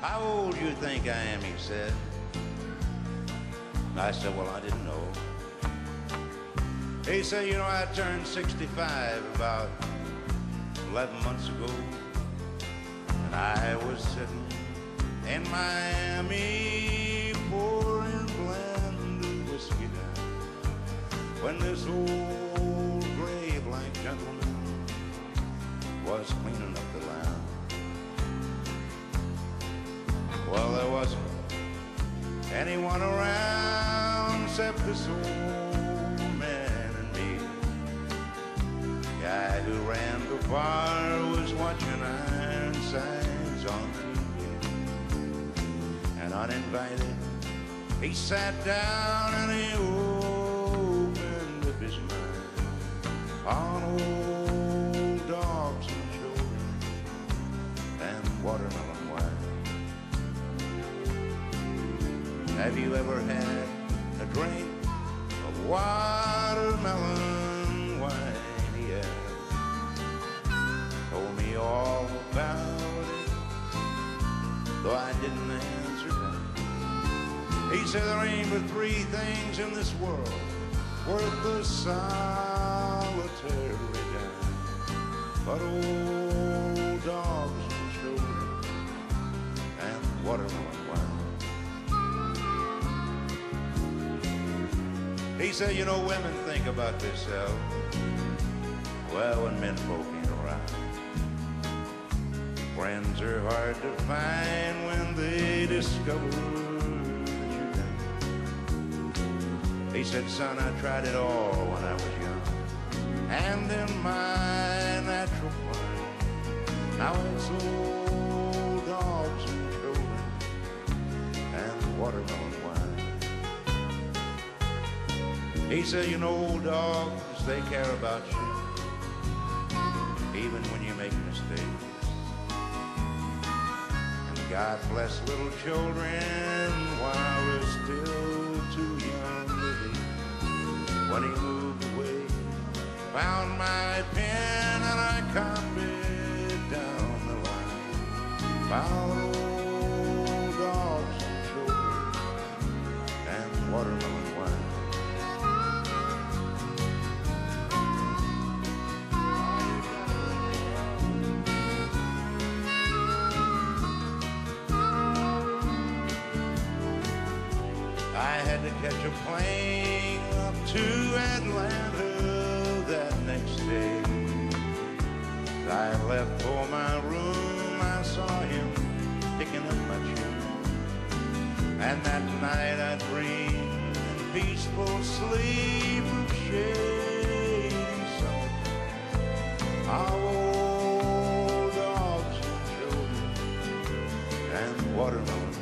How old do you think I am, he said. I said, well, I didn't know. He said, you know, I turned 65 about 11 months ago. And I was sitting in Miami pouring blended whiskey down when this old grave-like gentleman was cleaning Well, there wasn't anyone around except this old man and me. The guy who ran the bar was watching Ironsides on TV. And uninvited, he sat down and he Have you ever had a drink of watermelon wine? Asked. Told me all about it, though I didn't answer that. He said there ain't but three things in this world worth the solitary dime, but old dogs and children and watermelon wine. He said, you know, women think about themselves. Well, when men folk ain't around. Friends are hard to find when they discover that you're down. He said, son, I tried it all when I was young. And in my natural plight, now it's old dogs and children and watermelon He said, you know, dogs, they care about you, even when you make mistakes. And God bless little children while we're still too young to hate. When he moved away, found my pen and I copied down the line. About had to catch a plane up to Atlanta that next day. I left for my room, I saw him picking up my shoe. And that night I dreamed in peaceful sleep of shady summer. Our old dogs and children and watermelon wine.